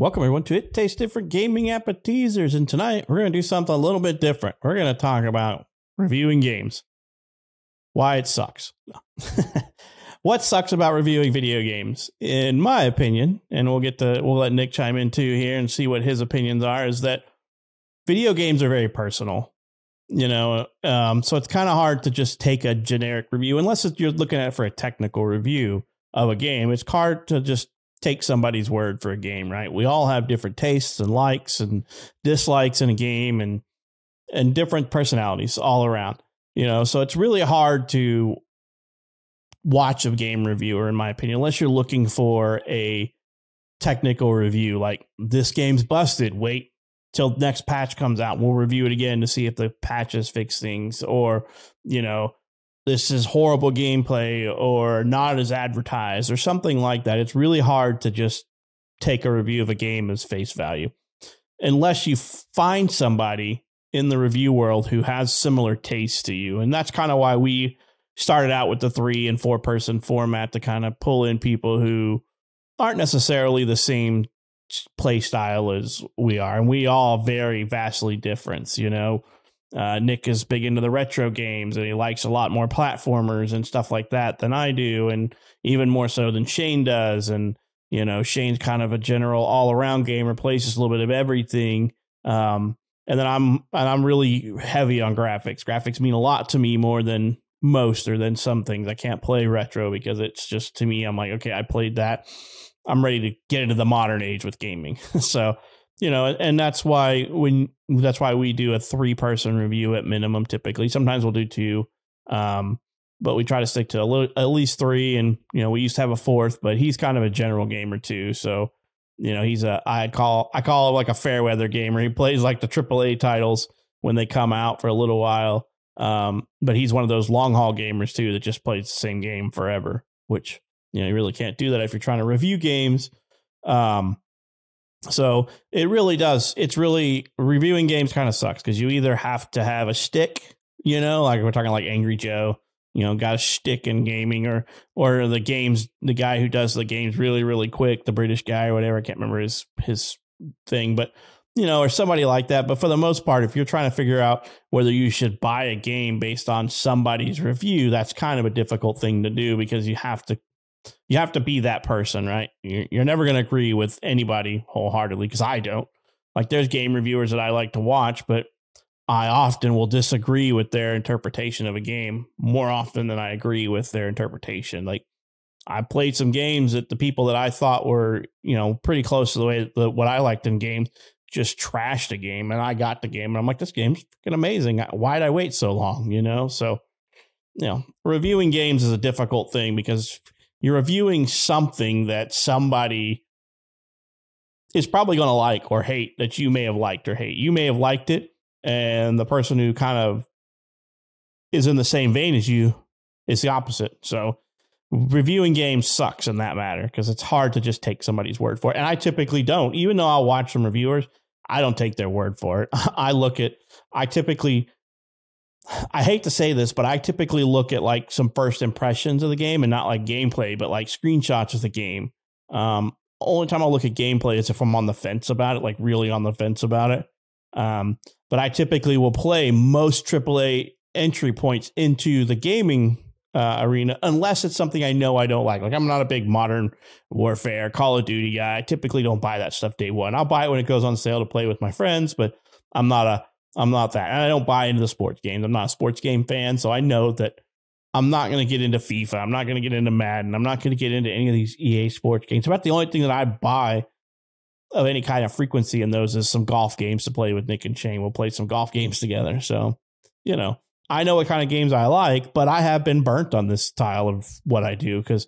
Welcome everyone to It Tastes Different Gaming Appetizers, and tonight we're going to do something a little bit different. We're going to talk about reviewing games, why it sucks. what sucks about reviewing video games, in my opinion, and we'll get to we'll let Nick chime in too here and see what his opinions are, is that video games are very personal. You know, um, so it's kind of hard to just take a generic review unless you're looking at it for a technical review of a game. It's hard to just take somebody's word for a game, right? We all have different tastes and likes and dislikes in a game and and different personalities all around. You know, so it's really hard to watch a game reviewer in my opinion unless you're looking for a technical review like this game's busted, wait till next patch comes out. We'll review it again to see if the patches fix things or, you know, this is horrible gameplay or not as advertised or something like that. It's really hard to just take a review of a game as face value unless you find somebody in the review world who has similar tastes to you. And that's kind of why we started out with the three and four person format to kind of pull in people who aren't necessarily the same play style as we are. And we all very vastly different, you know. Uh, Nick is big into the retro games and he likes a lot more platformers and stuff like that than I do, and even more so than Shane does. And you know, Shane's kind of a general all around gamer, plays a little bit of everything. Um, and then I'm and I'm really heavy on graphics. Graphics mean a lot to me more than most or than some things. I can't play retro because it's just to me. I'm like, okay, I played that. I'm ready to get into the modern age with gaming. so you know, and that's why when that's why we do a three person review at minimum. Typically, sometimes we'll do two, um, but we try to stick to little, at least three. And you know, we used to have a fourth, but he's kind of a general gamer too. So you know, he's a I call I call him like a fair weather gamer. He plays like the AAA titles when they come out for a little while. Um, but he's one of those long haul gamers too that just plays the same game forever, which you know you really can't do that if you're trying to review games. Um, so it really does. It's really reviewing games kind of sucks because you either have to have a stick, you know, like we're talking like Angry Joe, you know, got a stick in gaming, or or the games, the guy who does the games really really quick, the British guy or whatever. I can't remember his his thing, but you know, or somebody like that. But for the most part, if you're trying to figure out whether you should buy a game based on somebody's review, that's kind of a difficult thing to do because you have to you have to be that person, right? You're, you're never going to agree with anybody wholeheartedly because I don't. Like, there's game reviewers that I like to watch, but I often will disagree with their interpretation of a game more often than I agree with their interpretation. Like, I played some games that the people that I thought were, you know, pretty close to the way that what I liked in games just trashed a game, and I got the game, and I'm like, this game's freaking amazing. Why'd I wait so long? You know, so you know, reviewing games is a difficult thing because you're reviewing something that somebody is probably going to like or hate that you may have liked or hate. You may have liked it, and the person who kind of is in the same vein as you is the opposite. So reviewing games sucks in that matter because it's hard to just take somebody's word for it. And I typically don't, even though I'll watch some reviewers, I don't take their word for it. I look at, I typically I hate to say this, but I typically look at like some first impressions of the game and not like gameplay, but like screenshots of the game. Um, only time I'll look at gameplay is if I'm on the fence about it, like really on the fence about it. Um, but I typically will play most AAA entry points into the gaming uh, arena unless it's something I know I don't like. Like I'm not a big modern warfare, Call of Duty guy. I typically don't buy that stuff day one. I'll buy it when it goes on sale to play with my friends, but I'm not a I'm not that. I don't buy into the sports games. I'm not a sports game fan. So I know that I'm not going to get into FIFA. I'm not going to get into Madden. I'm not going to get into any of these EA sports games. About the only thing that I buy of any kind of frequency in those is some golf games to play with Nick and Shane. We'll play some golf games together. So, you know, I know what kind of games I like, but I have been burnt on this style of what I do because,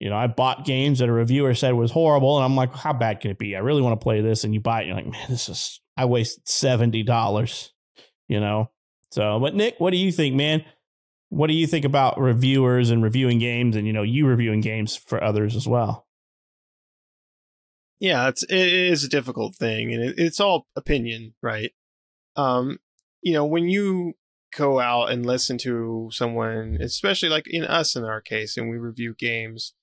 you know, I bought games that a reviewer said was horrible. And I'm like, how bad can it be? I really want to play this. And you buy it. You're like, man, this is I wasted seventy dollars. You know. So, but Nick, what do you think, man? What do you think about reviewers and reviewing games, and you know, you reviewing games for others as well? Yeah, it's it is a difficult thing, and it, it's all opinion, right? Um, you know, when you go out and listen to someone, especially like in us in our case, and we review games,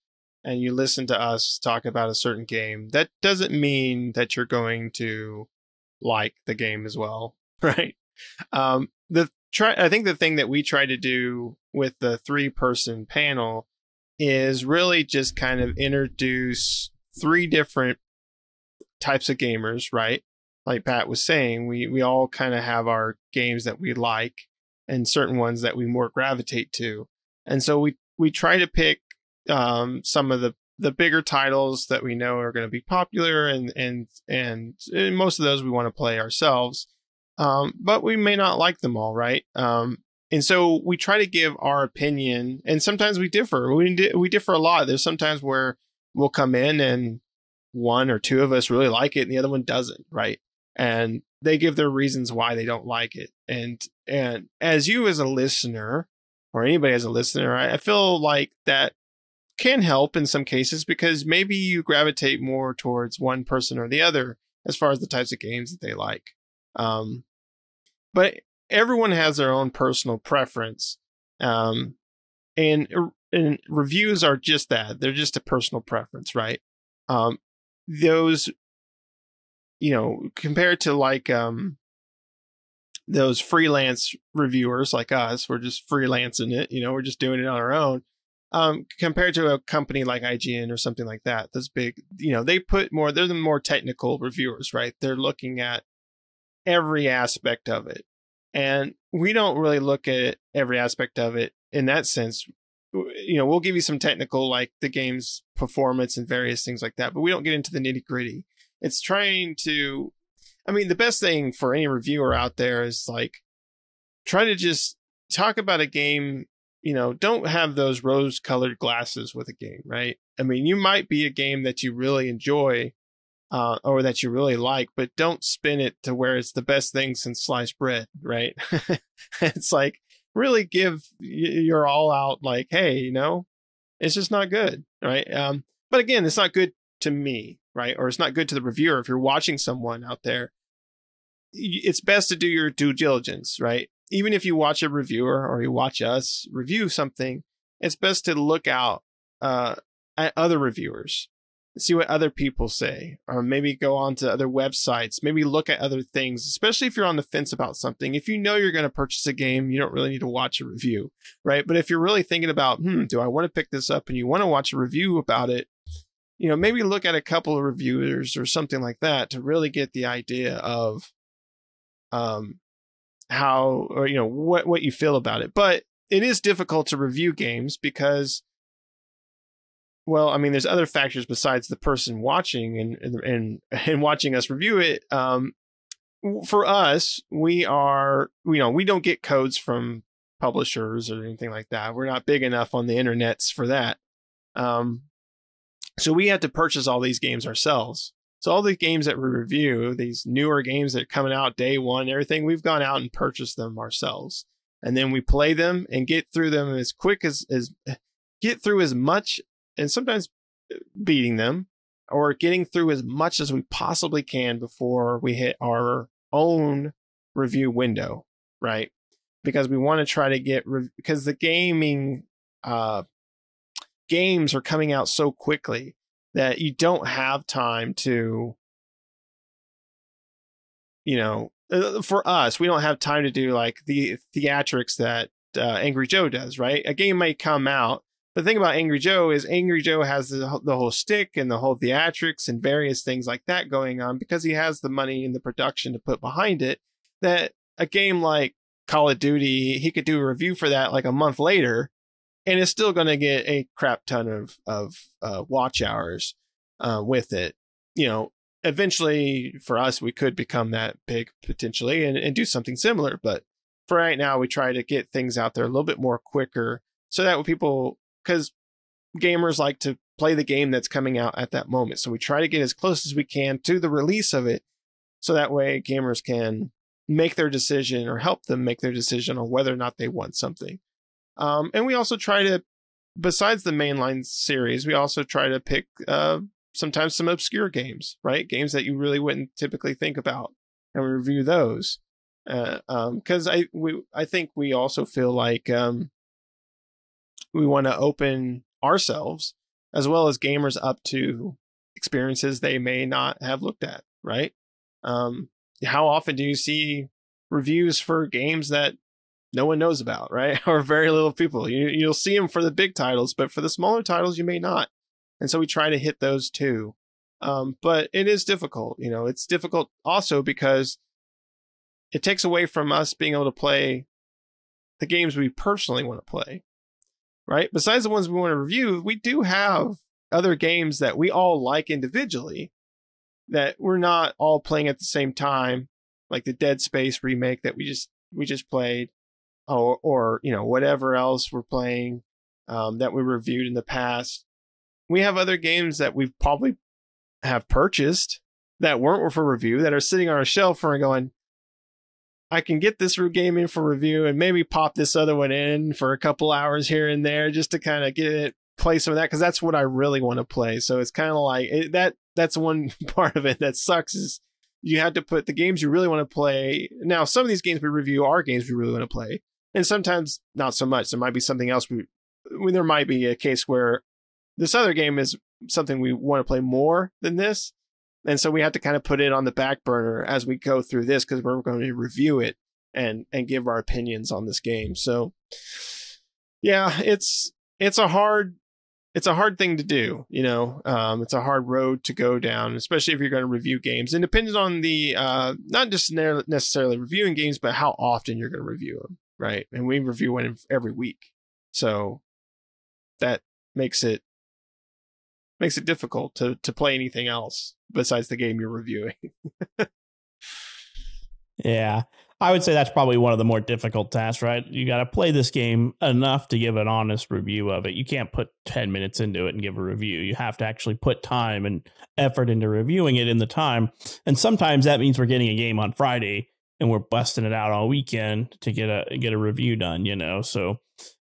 and you listen to us talk about a certain game, that doesn't mean that you're going to like the game as well, right? Um, the try, I think the thing that we try to do with the three person panel is really just kind of introduce three different types of gamers, right? Like Pat was saying, we we all kind of have our games that we like and certain ones that we more gravitate to. And so we we try to pick um, some of the the bigger titles that we know are going to be popular and and and, and most of those we want to play ourselves. Um, but we may not like them all, right? Um, and so we try to give our opinion, and sometimes we differ. We di- we differ a lot. There's sometimes where we'll come in and one or two of us really like it, and the other one doesn't, right? And they give their reasons why they don't like it. And and as you as a listener, or anybody as a listener, I, I feel like that can help in some cases because maybe you gravitate more towards one person or the other as far as the types of games that they like. Um, but everyone has their own personal preference. Um, and, and reviews are just that. They're just a personal preference, right? Um, those, you know, compared to like, um, those freelance reviewers like us, we're just freelancing it, you know, we're just doing it on our own. Um, compared to a company like IGN or something like that, those big, you know, they put more, they're the more technical reviewers, right? They're looking at every aspect of it. And we don't really look at every aspect of it in that sense. You know, we'll give you some technical, like the game's performance and various things like that, but we don't get into the nitty gritty. It's trying to, I mean, the best thing for any reviewer out there is like try to just talk about a game. You know, don't have those rose colored glasses with a game, right? I mean, you might be a game that you really enjoy, uh, or that you really like, but don't spin it to where it's the best thing since sliced bread, right? it's like really give your all out, like, hey, you know, it's just not good, right? Um, but again, it's not good to me, right? Or it's not good to the reviewer. If you're watching someone out there, it's best to do your due diligence, right? Even if you watch a reviewer or you watch us review something, it's best to look out uh, at other reviewers see what other people say, or maybe go on to other websites, maybe look at other things, especially if you're on the fence about something. If you know you're going to purchase a game, you don't really need to watch a review, right? But if you're really thinking about, hmm, do I want to pick this up and you want to watch a review about it, you know, maybe look at a couple of reviewers or something like that to really get the idea of um how or you know what what you feel about it. But it is difficult to review games because well, I mean, there's other factors besides the person watching and and and watching us review it. Um, for us, we are, you know, we don't get codes from publishers or anything like that. We're not big enough on the internets for that. Um, so we have to purchase all these games ourselves. So all the games that we review, these newer games that are coming out day one, everything, we've gone out and purchased them ourselves. And then we play them and get through them as quick as, as get through as much and sometimes beating them or getting through as much as we possibly can before we hit our own review window, right? Because we want to try to get because the gaming uh, games are coming out so quickly that you don't have time to you know uh, for us we don't have time to do like the theatrics that uh, angry joe does right a game might come out the thing about Angry Joe is Angry Joe has the, the whole stick and the whole theatrics and various things like that going on because he has the money and the production to put behind it. That a game like Call of Duty, he could do a review for that like a month later, and it's still going to get a crap ton of of uh, watch hours uh, with it. You know, eventually for us, we could become that big potentially and, and do something similar. But for right now, we try to get things out there a little bit more quicker so that people because gamers like to play the game that's coming out at that moment. So we try to get as close as we can to the release of it so that way gamers can make their decision or help them make their decision on whether or not they want something. Um, and we also try to, besides the mainline series, we also try to pick uh, sometimes some obscure games, right? Games that you really wouldn't typically think about, and we review those. Because uh, um, I we I think we also feel like um, we want to open ourselves as well as gamers up to experiences they may not have looked at, right? Um, how often do you see reviews for games that no one knows about, right? or very little people. You, you'll see them for the big titles, but for the smaller titles, you may not. And so we try to hit those too. Um, but it is difficult. You know, it's difficult also because it takes away from us being able to play the games we personally want to play, right? Besides the ones we want to review, we do have other games that we all like individually that we're not all playing at the same time, like the Dead Space remake that we just we just played, or or you know whatever else we're playing um, that we reviewed in the past. We have other games that we've probably have purchased that weren't for review that are sitting on our shelf and going, I can get this game in for review and maybe pop this other one in for a couple hours here and there just to kind of get it play some of that because that's what I really want to play. So it's kind of like it, that. That's one part of it that sucks is you had to put the games you really want to play. Now, some of these games we review are games we really want to play, and sometimes not so much. There might be something else. We, there might be a case where this other game is something we want to play more than this, and so we have to kind of put it on the back burner as we go through this because we're going to review it and and give our opinions on this game. So yeah, it's it's a hard it's a hard thing to do, you know. Um, it's a hard road to go down, especially if you're going to review games. And depends on the uh, not just necessarily reviewing games, but how often you're going to review them, right? And we review one every week, so that makes it makes it difficult to to play anything else besides the game you're reviewing. yeah. I would say that's probably one of the more difficult tasks, right? You got to play this game enough to give an honest review of it. You can't put 10 minutes into it and give a review. You have to actually put time and effort into reviewing it in the time. And sometimes that means we're getting a game on Friday and we're busting it out all weekend to get a get a review done, you know. So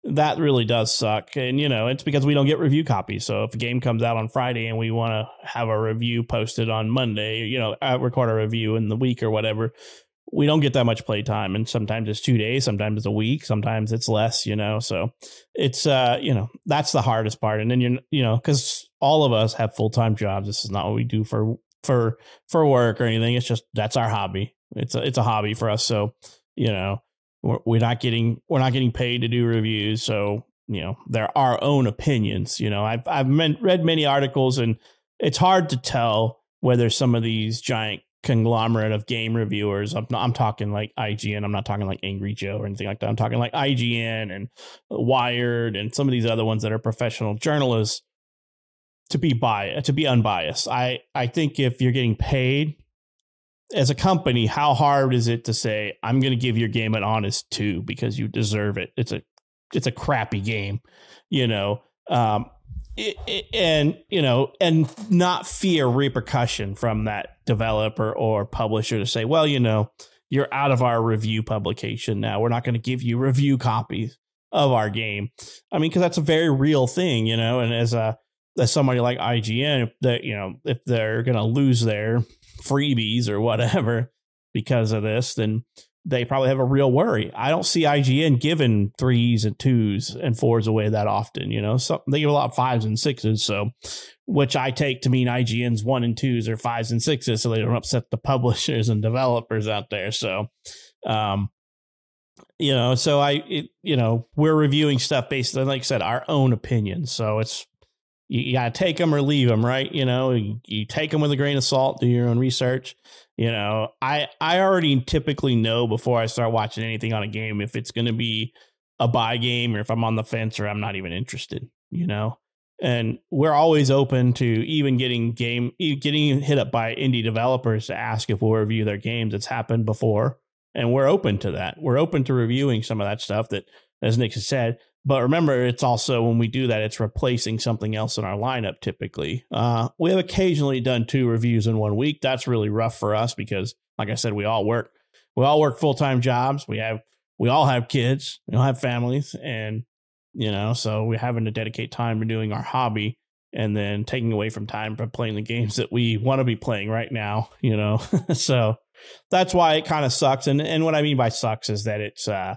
that really does suck. And you know, it's because we don't get review copies. So if a game comes out on Friday and we want to have a review posted on Monday, you know, uh, record a review in the week or whatever, we don't get that much play time and sometimes it's two days sometimes it's a week sometimes it's less you know so it's uh you know that's the hardest part and then you're you know because all of us have full-time jobs this is not what we do for for for work or anything it's just that's our hobby it's a it's a hobby for us so you know we're, we're not getting we're not getting paid to do reviews so you know they're our own opinions you know i've i've read many articles and it's hard to tell whether some of these giant conglomerate of game reviewers. I'm, I'm talking like IGN. I'm not talking like Angry Joe or anything like that. I'm talking like IGN and Wired and some of these other ones that are professional journalists to be biased, to be unbiased. I, I think if you're getting paid as a company, how hard is it to say, I'm going to give your game an honest two because you deserve it? It's a, it's a crappy game, you know? Um, and you know and not fear repercussion from that developer or publisher to say well you know you're out of our review publication now we're not going to give you review copies of our game i mean because that's a very real thing you know and as a as somebody like ign that you know if they're going to lose their freebies or whatever because of this then they probably have a real worry. I don't see IGN giving threes and twos and fours away that often. You know, so they give a lot of fives and sixes. So, which I take to mean IGN's one and twos or fives and sixes, so they don't upset the publishers and developers out there. So, um, you know, so I, it, you know, we're reviewing stuff based on, like I said, our own opinions. So it's you, got to take them or leave them, right? You know, you, you take them with a grain of salt, do your own research. You know, I I already typically know before I start watching anything on a game if it's going to be a buy game or if I'm on the fence or I'm not even interested. You know, and we're always open to even getting game getting hit up by indie developers to ask if we'll review their games. It's happened before, and we're open to that. We're open to reviewing some of that stuff that, as Nick has said, but remember, it's also when we do that, it's replacing something else in our lineup typically. Uh, we have occasionally done two reviews in one week. That's really rough for us because, like I said, we all work. We all work full time jobs. We have, we all have kids. We all have families. And, you know, so we're having to dedicate time to doing our hobby and then taking away from time from playing the games that we want to be playing right now, you know? so that's why it kind of sucks. And, and what I mean by sucks is that it's, uh,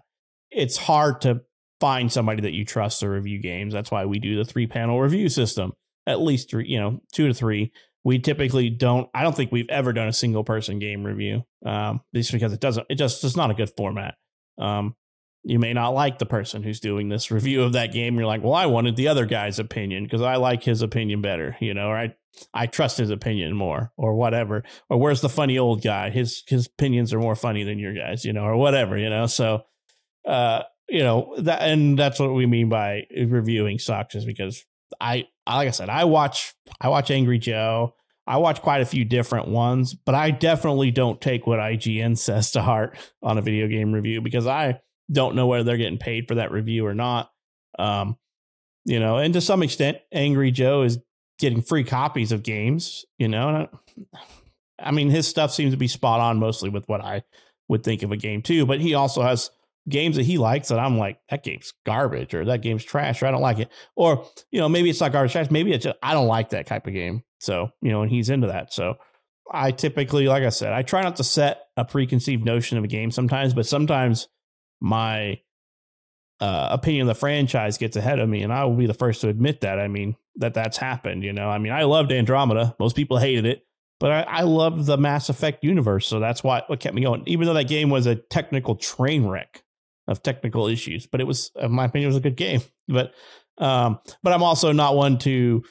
it's hard to find somebody that you trust to review games. That's why we do the three panel review system. at least three, you know, two to three. We typically don't. I don't think we've ever done a single person game review, um, just because it doesn't. It just it's not a good format. Um, you may not like the person who's doing this review of that game. You're like, well, I wanted the other guy's opinion because I like his opinion better, you know, or I I trust his opinion more, or whatever. Or where's the funny old guy? His his opinions are more funny than your guys, you know, or whatever, you know. So, uh, you know that, and that's what we mean by reviewing sucks is because I like I said, I watch I watch Angry Joe. I watch quite a few different ones, but I definitely don't take what IGN says to heart on a video game review because I don't know whether they're getting paid for that review or not. Um, you know, and to some extent, Angry Joe is getting free copies of games. You know, I mean, his stuff seems to be spot on mostly with what I would think of a game too. But he also has games that he likes that I'm like, that game's garbage or that game's trash or I don't like it. Or, you know, maybe it's not garbage trash. Maybe it's just, I don't like that type of game. So, you know, and he's into that. So I typically, like I said, I try not to set a preconceived notion of a game sometimes, but sometimes my uh, opinion of the franchise gets ahead of me. And I will be the first to admit that. I mean, that that's happened, you know, I mean, I loved Andromeda. Most people hated it. But I, I love the Mass Effect universe, so that's why what kept me going. Even though that game was a technical train wreck, of technical issues. But it was, in my opinion, it was a good game. But um, but I'm also not one to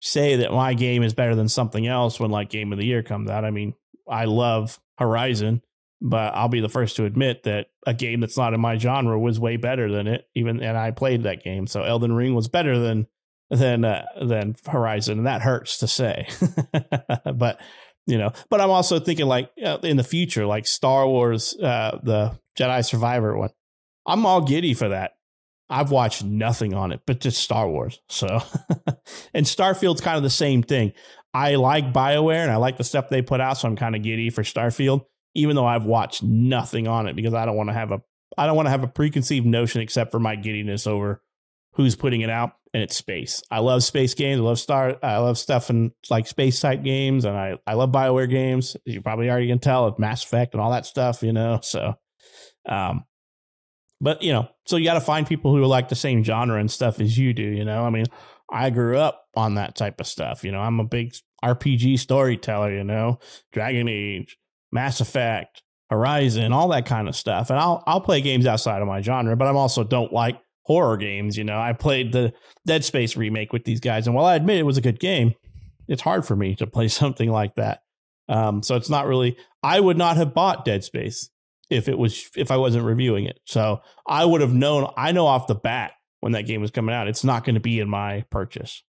say that my game is better than something else when like Game of the Year comes out. I mean, I love Horizon, but I'll be the first to admit that a game that's not in my genre was way better than it. Even and I played that game, so Elden Ring was better than than uh, than Horizon, and that hurts to say. but you know, but I'm also thinking like uh, in the future, like Star Wars, uh, the Jedi Survivor one. I'm all giddy for that. I've watched nothing on it, but just Star Wars. So, and Starfield's kind of the same thing. I like BioWare and I like the stuff they put out, so I'm kind of giddy for Starfield, even though I've watched nothing on it because I don't want to have a I don't want to have a preconceived notion except for my giddiness over who's putting it out and it's space. I love space games. I love star. I love stuff in like space type games, and I I love Bioware games. You probably already can tell Mass Effect and all that stuff, you know. So, um, but you know, so you got to find people who like the same genre and stuff as you do. You know, I mean, I grew up on that type of stuff. You know, I'm a big RPG storyteller. You know, Dragon Age, Mass Effect, Horizon, all that kind of stuff. And I'll I'll play games outside of my genre, but I'm also don't like horror games. You know, I played the Dead Space remake with these guys, and while I admit it was a good game, it's hard for me to play something like that. Um, so it's not really. I would not have bought Dead Space if it was if I wasn't reviewing it. So I would have known. I know off the bat when that game was coming out, it's not going to be in my purchase.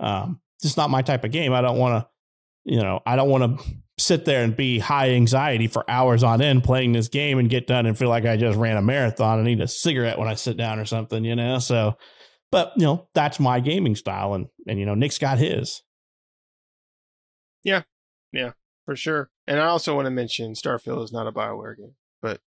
Um, it's not my type of game. I don't want to, you know, I don't want to sit there and be high anxiety for hours on end playing this game and get done and feel like I just ran a marathon and need a cigarette when I sit down or something, you know. So, but you know, that's my gaming style, and and you know, Nick's got his. Yeah, yeah, for sure. And I also want to mention Starfield is not a Bioware game but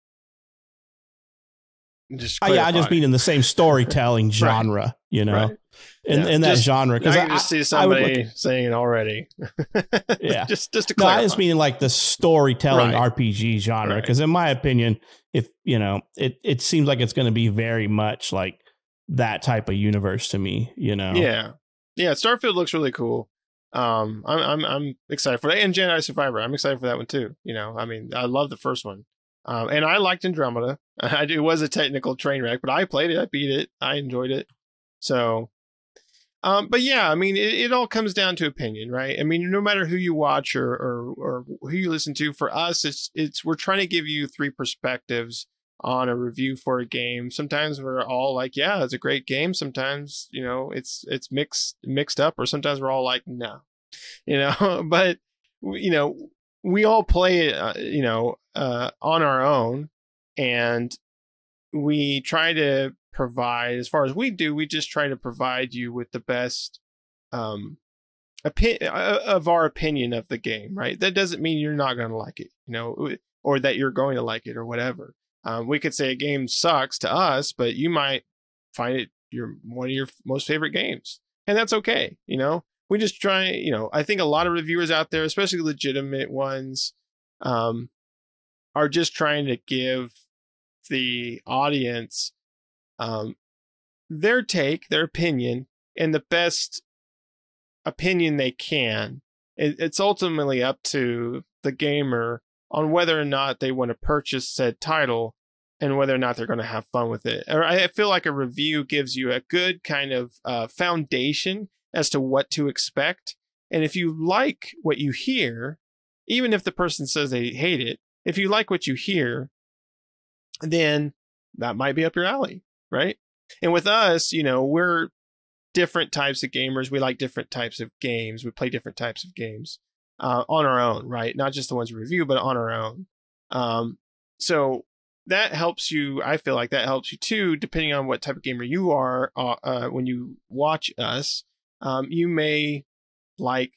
just oh, yeah, I just mean in the same storytelling genre, right. you know, right. in yeah. in that just, genre. Because I, I just see somebody saying it already. yeah, just just to no, I just mean like the storytelling right. RPG genre. Because in my opinion, if you know, it it seems like it's going to be very much like that type of universe to me. You know. Yeah, yeah. Starfield looks really cool. Um, I'm I'm I'm excited for that, and Jedi Survivor. I'm excited for that one too. You know, I mean, I love the first one. Um, and I liked Andromeda. it was a technical train wreck, but I played it. I beat it. I enjoyed it. So, um, but yeah, I mean, it, it, all comes down to opinion, right? I mean, no matter who you watch or, or, or who you listen to, for us, it's it's we're trying to give you three perspectives on a review for a game. Sometimes we're all like, yeah, it's a great game. Sometimes, you know, it's it's mixed mixed up, or sometimes we're all like, no, you know. but you know, we all play, uh, you know, uh, on our own, and we try to provide. As far as we do, we just try to provide you with the best um, opi- uh, of our opinion of the game. Right? That doesn't mean you're not going to like it, you know, or that you're going to like it, or whatever. Um, we could say a game sucks to us, but you might find it your one of your most favorite games, and that's okay. You know, we just try, you know, I think a lot of reviewers out there, especially legitimate ones, um, are just trying to give the audience um, their take, their opinion, and the best opinion they can. It, it's ultimately up to the gamer on whether or not they want to purchase said title and whether or not they're going to have fun with it. I feel like a review gives you a good kind of uh, foundation as to what to expect. And if you like what you hear, even if the person says they hate it, if you like what you hear, then that might be up your alley, right? And with us, you know, we're different types of gamers. We like different types of games. We play different types of games uh, on our own, right? Not just the ones we review, but on our own. Um, so that helps you. I feel like that helps you too, depending on what type of gamer you are. Uh, uh, when you watch us, um, you may like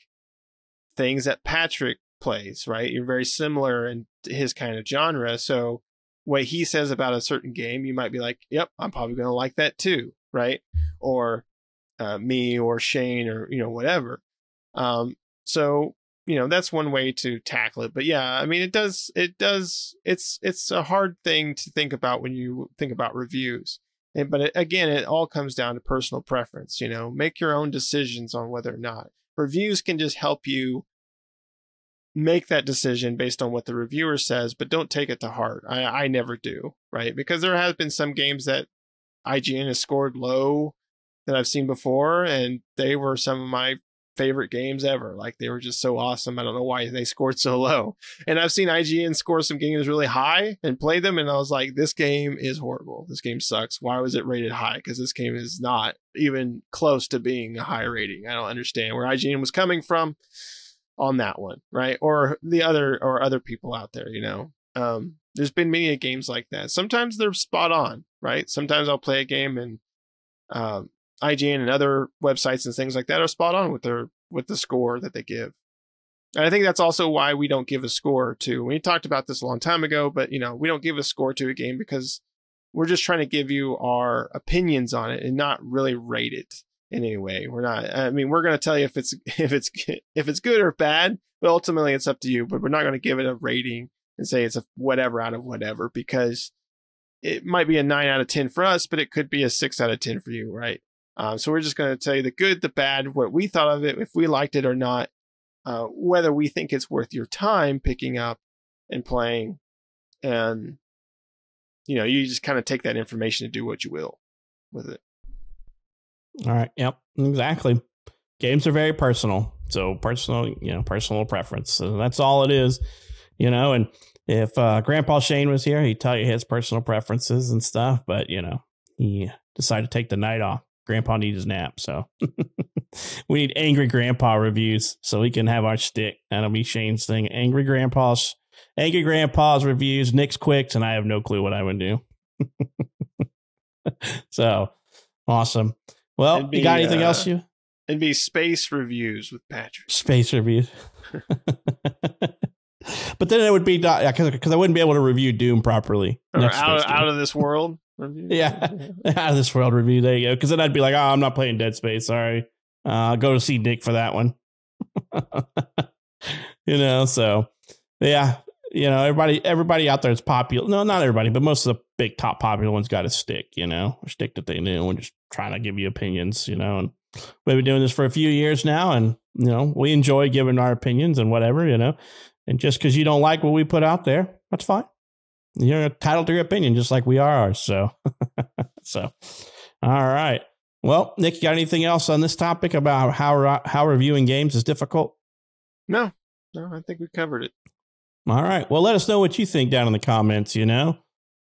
things that Patrick plays, right? You're very similar in his kind of genre. So what he says about a certain game, you might be like, "Yep, I'm probably going to like that too," right? Or uh, me or Shane or you know whatever. Um, so you know that's one way to tackle it. But yeah, I mean it does it does it's it's a hard thing to think about when you think about reviews. And, but again, it all comes down to personal preference. You know, make your own decisions on whether or not reviews can just help you make that decision based on what the reviewer says, but don't take it to heart. I, I never do, right? Because there have been some games that IGN has scored low that I've seen before, and they were some of my favorite games ever. Like they were just so awesome. I don't know why they scored so low. And I've seen IGN score some games really high and play them, and I was like, this game is horrible. This game sucks. Why was it rated high? Because this game is not even close to being a high rating. I don't understand where IGN was coming from on that one, right? Or the other or other people out there, you know. Um, there's been many games like that. Sometimes they're spot on, right? Sometimes I'll play a game and um, IGN and other websites and things like that are spot on with their with the score that they give. And I think that's also why we don't give a score to. We talked about this a long time ago, but you know, we don't give a score to a game because we're just trying to give you our opinions on it and not really rate it in any way. We're not. I mean, we're going to tell you if it's if it's if it's good or bad, but ultimately it's up to you. But we're not going to give it a rating and say it's a whatever out of whatever because it might be a nine out of ten for us, but it could be a six out of ten for you, right? Um, so we're just going to tell you the good, the bad, what we thought of it, if we liked it or not, uh, whether we think it's worth your time picking up and playing, and you know, you just kind of take that information and do what you will with it. All right. Yep. Exactly. Games are very personal. So personal, you know, personal preference. So that's all it is, you know. And if uh, Grandpa Shane was here, he'd tell you his personal preferences and stuff. But you know, he decided to take the night off. Grandpa needs his nap, so we need angry Grandpa reviews so we can have our stick. That'll be Shane's thing. Angry Grandpa's, angry Grandpa's reviews. Nick's quicks, and I have no clue what I would do. so awesome. Well, be, you got anything uh, else? You? It'd be space reviews with Patrick. Space reviews. but then it would be not because I wouldn't be able to review Doom properly. Or out, out of this world review. Yeah, out of this world review. There you go. Because then I'd be like, oh, I'm not playing Dead Space. Sorry. Uh, I'll go to see Nick for that one. you know, so yeah, you know, everybody, everybody out there is popular. No, not everybody, but most of the big top popular ones got a stick, you know, a stick that they knew and just trying to give you opinions, you know. And we've been doing this for a few years now, and you know, we enjoy giving our opinions and whatever, you know. And just because you don't like what we put out there, that's fine. You're entitled to your opinion, just like we are ours. So, so, all right. Well, Nick, you got anything else on this topic about how how reviewing games is difficult? No, no, I think we covered it. All right. Well, let us know what you think down in the comments. You know,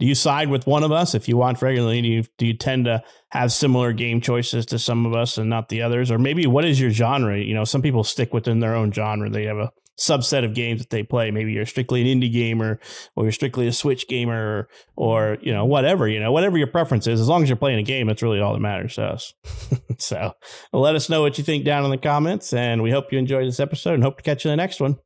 do you side with one of us if you watch regularly? Do you do you tend to have similar game choices to some of us and not the others? Or maybe what is your genre? You know, some people stick within their own genre. They have a subset of games that they play. Maybe you're strictly an indie gamer or you're strictly a Switch gamer or, you know, whatever, you know, whatever your preference is, as long as you're playing a game, that's really all that matters to us. so let us know what you think down in the comments. And we hope you enjoyed this episode and hope to catch you in the next one.